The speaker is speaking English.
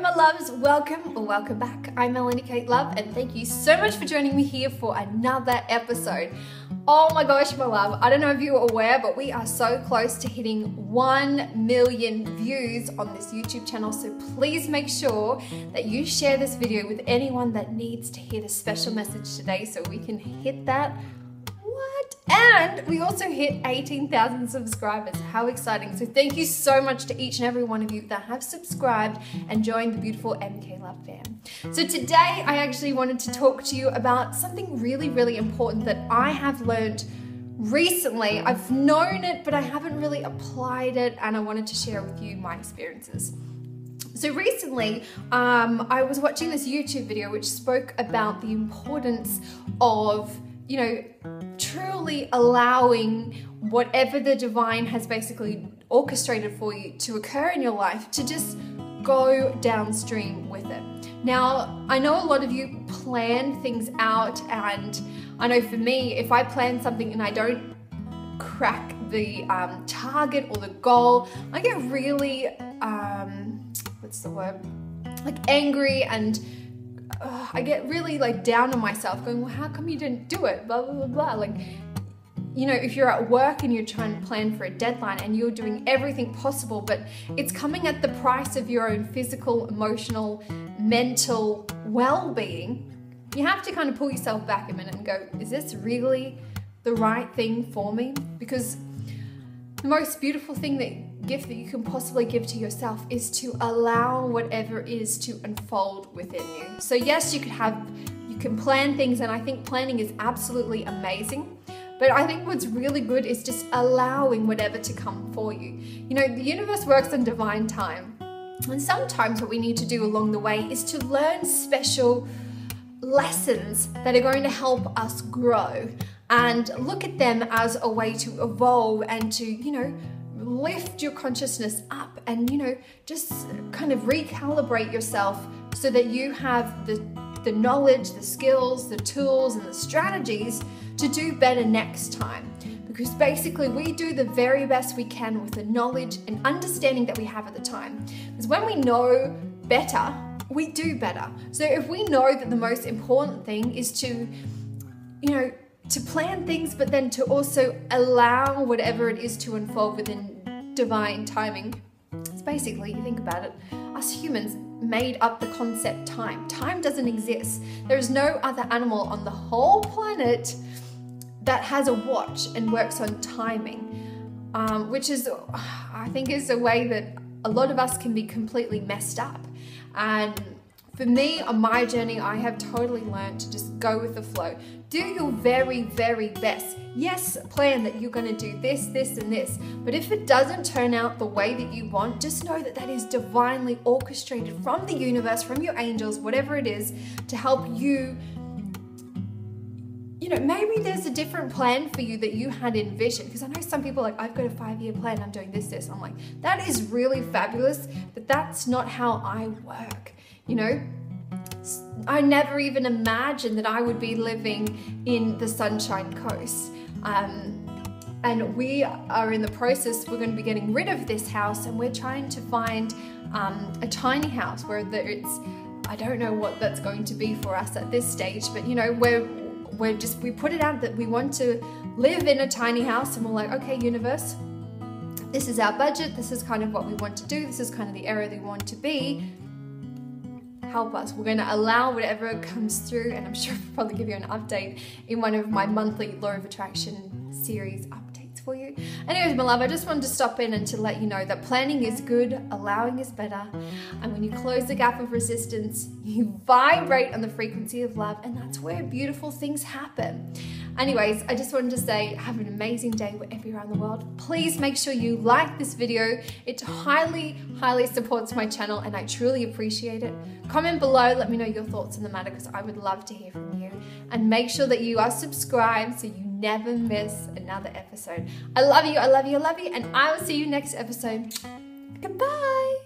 my loves, welcome or welcome back. I'm Melanie Kate Love and thank you so much for joining me here for another episode. Oh my gosh, my love, I don't know if you're aware, but we are so close to hitting 1 million views on this YouTube channel. So please make sure that you share this video with anyone that needs to hear the special message today so we can hit that and we also hit 18,000 subscribers. How exciting. So thank you so much to each and every one of you that have subscribed and joined the beautiful MK Love fam. So today I actually wanted to talk to you about something really, really important that I have learned recently. I've known it, but I haven't really applied it, and I wanted to share with you my experiences. So recently, um, I was watching this YouTube video which spoke about the importance of, you know, truly allowing whatever the divine has basically orchestrated for you to occur in your life to just go downstream with it. Now, I know a lot of you plan things out, and I know for me, if I plan something and I don't crack the um, target or the goal, I get really, um, what's the word? Like angry and I get really like down on myself, going, well, how come you didn't do it? Blah, blah, blah, blah. Like, you know, if you're at work and you're trying to plan for a deadline and you're doing everything possible, but it's coming at the price of your own physical, emotional, mental well being, you have to kind of pull yourself back a minute and go, is this really the right thing for me? Because the most beautiful thing that gift that you can possibly give to yourself is to allow whatever is to unfold within you. So yes, you could have you can plan things and I think planning is absolutely amazing. But I think what's really good is just allowing whatever to come for you. You know, the universe works in divine time. And sometimes what we need to do along the way is to learn special lessons that are going to help us grow and look at them as a way to evolve and to, you know, lift your consciousness up and, you know, just kind of recalibrate yourself so that you have the, the knowledge, the skills, the tools, and the strategies to do better next time. Because basically, we do the very best we can with the knowledge and understanding that we have at the time. Because when we know better, we do better. So if we know that the most important thing is to, you know, to plan things, but then to also allow whatever it is to unfold within divine timing. It's basically, you think about it, us humans made up the concept time. Time doesn't exist. There is no other animal on the whole planet that has a watch and works on timing, um, which is, I think, is a way that a lot of us can be completely messed up. And for me, on my journey, I have totally learned to just go with the flow. Do your very, very best. Yes, plan that you're going to do this, this, and this. But if it doesn't turn out the way that you want, just know that that is divinely orchestrated from the universe, from your angels, whatever it is, to help you you know, maybe there's a different plan for you that you had envisioned. Because I know some people like, I've got a five year plan, I'm doing this, this. I'm like, that is really fabulous, but that's not how I work. You know, I never even imagined that I would be living in the Sunshine Coast. Um, and we are in the process, we're going to be getting rid of this house and we're trying to find um, a tiny house where it's, I don't know what that's going to be for us at this stage, but you know, we're, we're just, we put it out that we want to live in a tiny house and we're like, okay, universe, this is our budget, this is kind of what we want to do, this is kind of the area we want to be help us. We're going to allow whatever comes through, and I'm sure I'll probably give you an update in one of my monthly Law of Attraction series updates for you. Anyways, my love, I just wanted to stop in and to let you know that planning is good, allowing is better, and when you close the gap of resistance, you vibrate on the frequency of love, and that's where beautiful things happen. Anyways, I just wanted to say have an amazing day wherever you're around the world. Please make sure you like this video. It highly, highly supports my channel and I truly appreciate it. Comment below, let me know your thoughts on the matter because I would love to hear from you. And make sure that you are subscribed so you never miss another episode. I love you, I love you, I love you, and I will see you next episode. Goodbye.